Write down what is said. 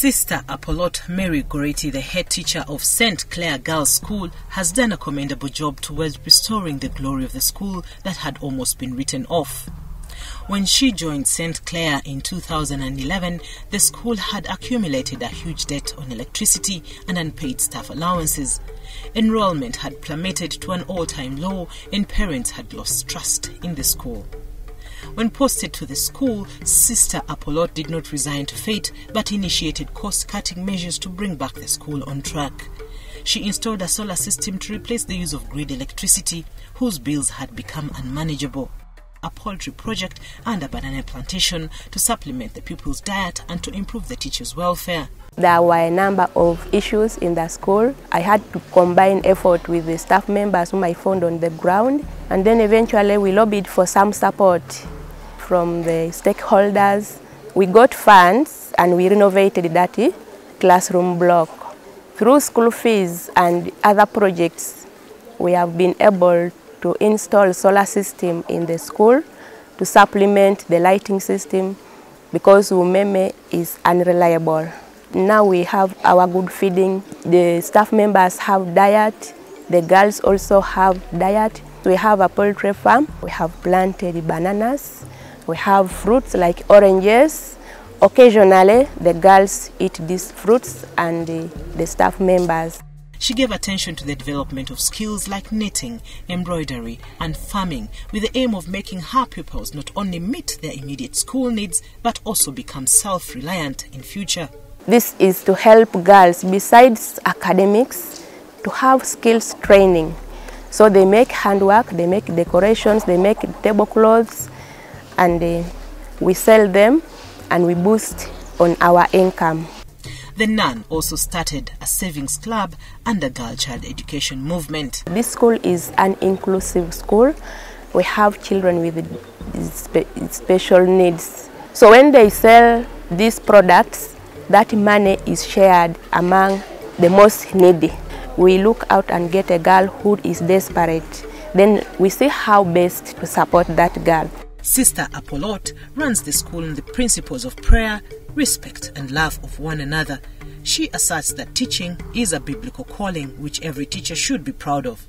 Sister Apollote Mary Goreti, the head teacher of St. Clare Girls School, has done a commendable job towards restoring the glory of the school that had almost been written off. When she joined St. Clare in 2011, the school had accumulated a huge debt on electricity and unpaid staff allowances. Enrollment had plummeted to an all time low, and parents had lost trust in the school. When posted to the school, Sister Apollote did not resign to fate but initiated cost cutting measures to bring back the school on track. She installed a solar system to replace the use of grid electricity, whose bills had become unmanageable. A poultry project and a banana plantation to supplement the pupils' diet and to improve the teachers' welfare. There were a number of issues in the school. I had to combine effort with the staff members whom I found on the ground. And then eventually we lobbied for some support from the stakeholders. We got funds and we renovated that classroom block. Through school fees and other projects, we have been able to install solar system in the school to supplement the lighting system because umeme is unreliable. Now we have our good feeding. The staff members have diet. The girls also have diet. We have a poultry farm. We have planted bananas. We have fruits like oranges. Occasionally, the girls eat these fruits and the, the staff members. She gave attention to the development of skills like knitting, embroidery, and farming with the aim of making her pupils not only meet their immediate school needs but also become self reliant in future. This is to help girls, besides academics, to have skills training. So they make handwork, they make decorations, they make tablecloths, and uh, we sell them and we boost on our income. The nun also started a savings club and a girl child education movement. This school is an inclusive school. We have children with spe special needs. So when they sell these products, that money is shared among the most needy. We look out and get a girl who is desperate. Then we see how best to support that girl. Sister Apollote runs the school on the principles of prayer, respect, and love of one another. She asserts that teaching is a biblical calling which every teacher should be proud of.